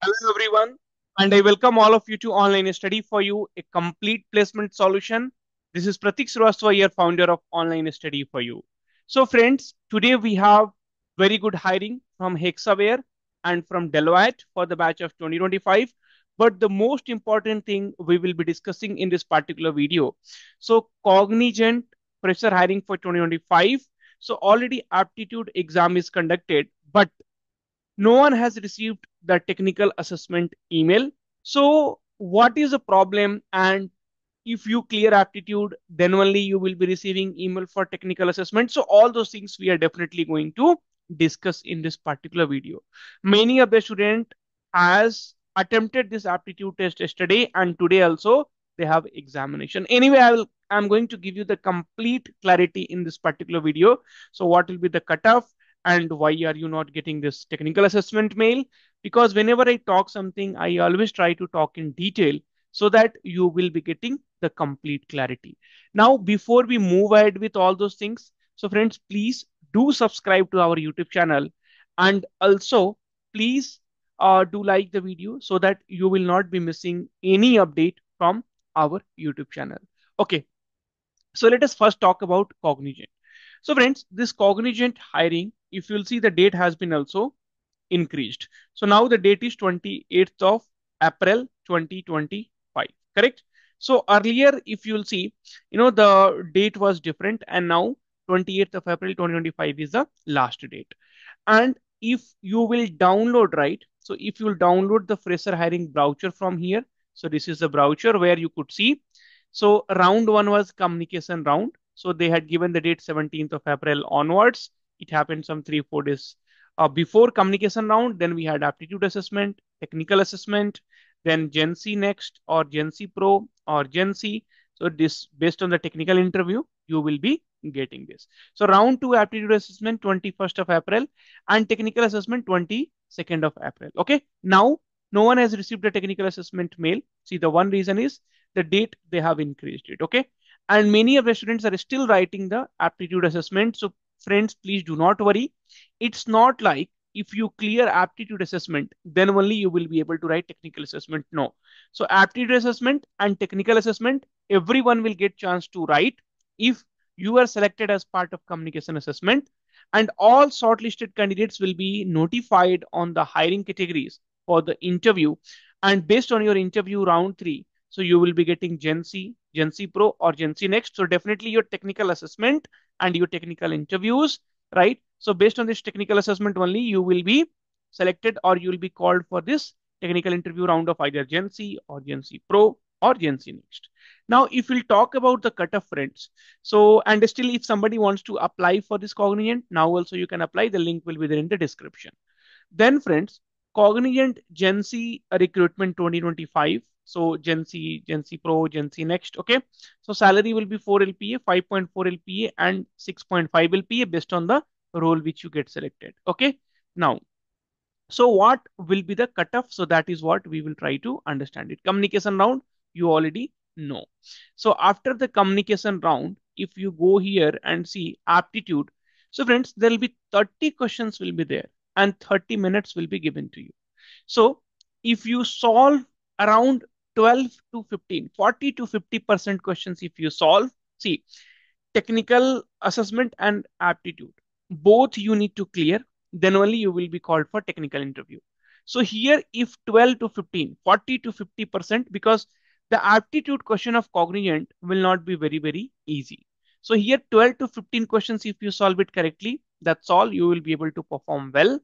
Hello, everyone, and I welcome all of you to Online Study for You, a complete placement solution. This is Pratik Shrivastava, your founder of Online Study for You. So, friends, today we have very good hiring from Hexaware and from Deloitte for the batch of 2025. But the most important thing we will be discussing in this particular video. So, Cognizant fresher hiring for 2025. So, already aptitude exam is conducted, but no one has received the technical assessment email. So what is the problem? And if you clear aptitude, then only you will be receiving email for technical assessment. So all those things we are definitely going to discuss in this particular video. Many of the student has attempted this aptitude test yesterday and today also they have examination. Anyway, I will I'm going to give you the complete clarity in this particular video. So what will be the cutoff? and why are you not getting this technical assessment mail? Because whenever I talk something, I always try to talk in detail so that you will be getting the complete clarity. Now, before we move ahead with all those things, so friends, please do subscribe to our YouTube channel and also please uh, do like the video so that you will not be missing any update from our YouTube channel. Okay, so let us first talk about Cognizant. So friends, this Cognizant hiring if you'll see the date has been also increased. So now the date is 28th of April 2025, correct? So earlier, if you'll see, you know, the date was different and now 28th of April 2025 is the last date. And if you will download, right? So if you'll download the fresher hiring brochure from here, so this is the brochure where you could see. So round one was communication round. So they had given the date 17th of April onwards it happened some three, four days uh, before communication round. Then we had aptitude assessment, technical assessment, then Gen C next or Gen C Pro or Gen C. So this based on the technical interview, you will be getting this. So round two aptitude assessment 21st of April and technical assessment 22nd of April. Okay. Now no one has received a technical assessment mail. See the one reason is the date they have increased it. Okay. And many of the students are still writing the aptitude assessment. So friends, please do not worry. It's not like if you clear aptitude assessment, then only you will be able to write technical assessment. No. So aptitude assessment and technical assessment, everyone will get chance to write if you are selected as part of communication assessment and all shortlisted candidates will be notified on the hiring categories for the interview and based on your interview round three so you will be getting gen c gen c pro or gen c next so definitely your technical assessment and your technical interviews, right? So based on this technical assessment only, you will be selected or you will be called for this technical interview round of either Gen C or Gen C Pro or Gen C Next. Now, if we'll talk about the cutoff friends, so and still if somebody wants to apply for this Cognizant, now also you can apply. The link will be there in the description. Then friends, Cognizant Gen C Recruitment 2025 so Gen C, Gen C Pro, Gen C Next. Okay. So salary will be 4 LPA, 5.4 LPA, and 6.5 LPA based on the role which you get selected. Okay. Now, so what will be the cutoff? So that is what we will try to understand it. Communication round, you already know. So after the communication round, if you go here and see aptitude, so friends, there will be 30 questions will be there and 30 minutes will be given to you. So if you solve around 12 to 15, 40 to 50% questions if you solve. See, technical assessment and aptitude, both you need to clear, then only you will be called for technical interview. So here, if 12 to 15, 40 to 50%, because the aptitude question of cognizant will not be very, very easy. So here 12 to 15 questions, if you solve it correctly, that's all you will be able to perform well.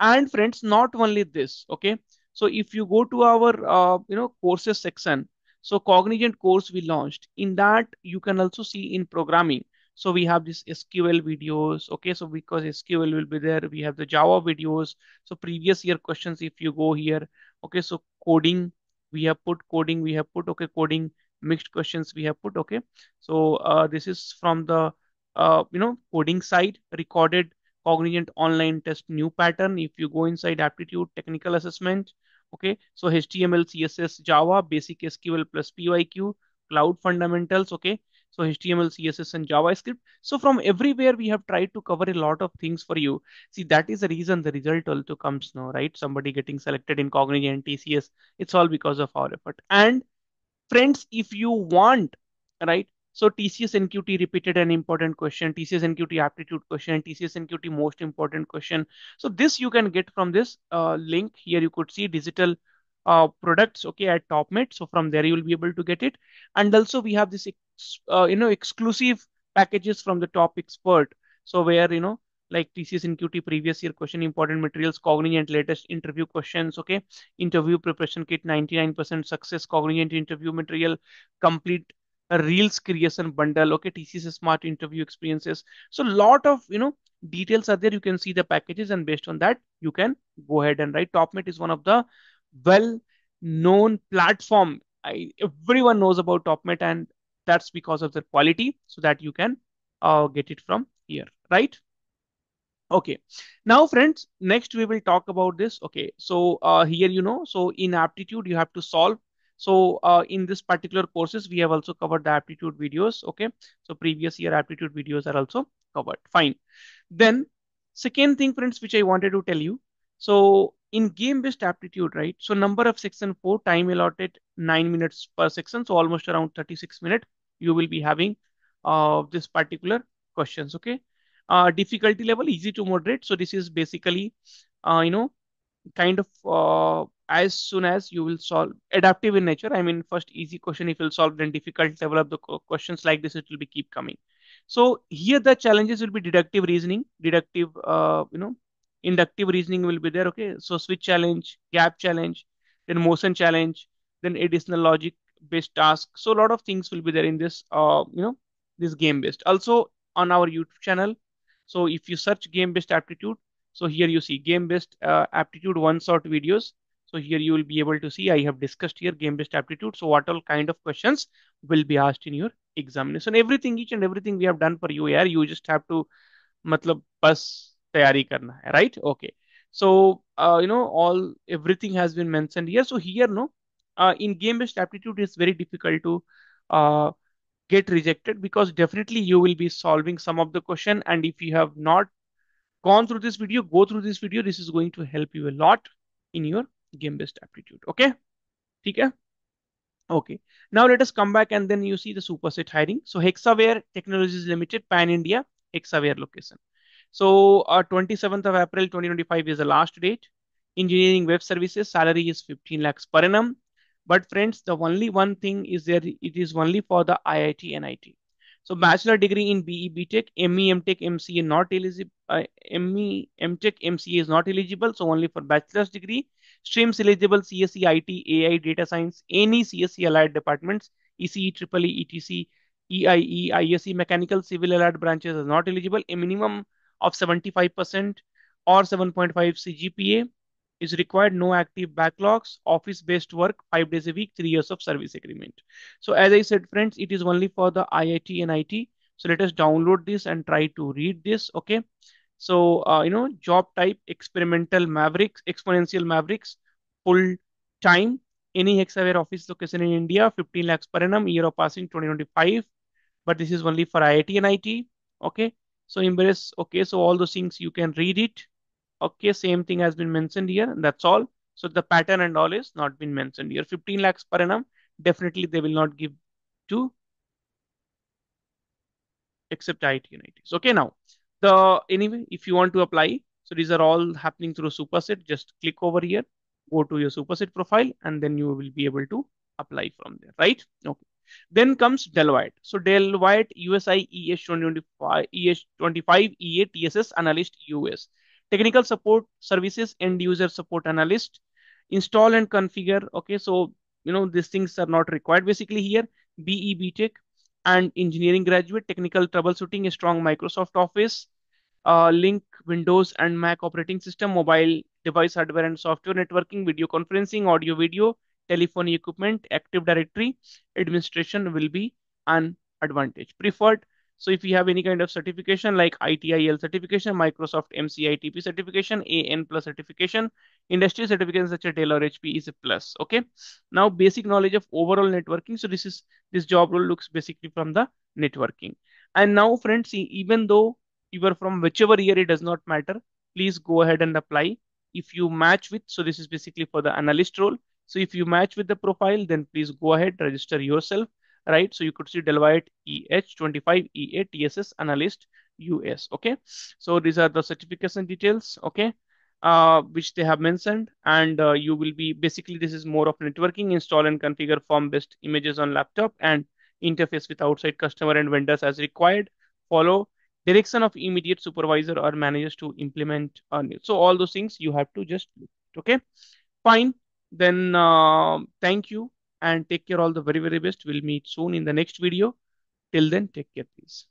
And friends, not only this, okay, so if you go to our uh, you know courses section, so Cognizant course we launched. In that you can also see in programming. So we have this SQL videos. Okay, so because SQL will be there, we have the Java videos. So previous year questions, if you go here, okay, so coding we have put coding we have put okay coding mixed questions we have put okay. So uh, this is from the uh, you know coding side recorded Cognizant online test new pattern. If you go inside aptitude technical assessment, okay, so HTML, CSS, Java, basic SQL plus PYQ, cloud fundamentals, okay. So HTML, CSS, and JavaScript. So from everywhere we have tried to cover a lot of things for you. See, that is the reason the result also comes now, right? Somebody getting selected in Cognigy TCS. It's all because of our effort. And friends, if you want, right? So TCS NQT repeated an important question, TCS NQT aptitude question, TCS NQT most important question. So this you can get from this uh, link here. You could see digital uh, products, okay, at TopMate. So from there you will be able to get it. And also we have this, uh, you know, exclusive packages from the top expert. So where, you know, like TCS NQT previous year question, important materials, cognizant latest interview questions, okay, interview preparation kit, 99% success, cognizant interview material, complete a reels creation bundle, okay, TCS smart interview experiences. So a lot of, you know, details are there. You can see the packages and based on that, you can go ahead and write. TopMate is one of the well-known platform. I, everyone knows about TopMate and that's because of the quality so that you can uh, get it from here, right? Okay. Now, friends, next we will talk about this. Okay. So uh, here, you know, so in aptitude, you have to solve. So uh, in this particular courses, we have also covered the aptitude videos. Okay. So previous year aptitude videos are also covered. Fine. Then second thing, friends, which I wanted to tell you. So in game-based aptitude, right? So number of section four, time allotted nine minutes per section. So almost around 36 minutes, you will be having uh, this particular questions. Okay. Uh, difficulty level, easy to moderate. So this is basically, uh, you know, kind of uh, as soon as you will solve adaptive in nature. I mean, first easy question, if you'll solve, then difficult level of the questions like this, it will be keep coming. So here the challenges will be deductive reasoning, deductive, uh, you know, inductive reasoning will be there. Okay. So switch challenge, gap challenge, then motion challenge, then additional logic based task. So a lot of things will be there in this, uh, you know, this game based. Also on our YouTube channel. So if you search game based aptitude, so here you see game-based uh, aptitude one sort videos. So here you will be able to see I have discussed here game-based aptitude. So what all kind of questions will be asked in your examination. Everything, each and everything we have done for you here. You just have to matlab bus tayari karna hai, right? Okay. So uh, you know all everything has been mentioned here. So here no, uh, in game-based aptitude it's very difficult to uh, get rejected because definitely you will be solving some of the question and if you have not gone through this video go through this video. This is going to help you a lot in your game based aptitude. Okay? okay okay. Now let us come back and then you see the superset hiring. So hexaware technologies limited pan india hexaware location. So uh, 27th of April 2025 is the last date. Engineering web services salary is 15 lakhs per annum. But friends, the only one thing is there, it is only for the IIT NIT. So bachelor degree in BE BTech, ME MTech MCA not eligible. Uh, ME MTech MCA is not eligible. So only for bachelor's degree. Streams eligible CSE IT AI data science any CSE allied departments ECE triple E ETC EIE ISE mechanical civil allied branches is not eligible. A minimum of 75% or 7.5 CGPA is required. No active backlogs, office-based work, five days a week, three years of service agreement. So as I said, friends, it is only for the IIT NIT. So let us download this and try to read this. Okay. So, uh, you know, job type, experimental mavericks, exponential mavericks, full time, any Hexaware office location in India, 15 lakhs per annum, year of passing 2025. But this is only for IIT NIT. Okay. So embrace, okay, so all those things you can read it. Okay, same thing has been mentioned here. And that's all. So the pattern and all is not been mentioned here. 15 lakhs per annum, definitely they will not give to except IT Unities. Okay, now the anyway, if you want to apply, so these are all happening through Superset. Just click over here, go to your Superset profile, and then you will be able to apply from there, right? Okay. Then comes Deloitte. So Deloitte USI ES25, ES25 EA TSS Analyst US. Technical support services end user support analyst. Install and configure. Okay, so you know these things are not required basically here. BE BTech and engineering graduate, technical troubleshooting, a strong Microsoft Office, uh, link Windows and Mac operating system, mobile device hardware and software networking, video conferencing, audio video, telephony equipment, Active Directory administration will be an advantage. Preferred So if you have any kind of certification like ITIL certification, Microsoft MCITP certification, AN plus certification, industry certifications such as Dell or HP is a plus. Okay. Now basic knowledge of overall networking. So this is this job role looks basically from the networking. And now friends, even though you are from whichever year, it does not matter. Please go ahead and apply. If you match with, so this is basically for the analyst role. So if you match with the profile, then please go ahead, register yourself right? So you could see Deloitte EH25 EA TSS Analyst US. Okay. So these are the certification details. Okay. Uh, which they have mentioned and uh, you will be basically this is more of networking install and configure form based images on laptop and interface with outside customer and vendors as required follow direction of immediate supervisor or managers to implement on it so all those things you have to just okay fine then uh, thank you and take care all the very, very best. We'll meet soon in the next video. Till then, take care, please.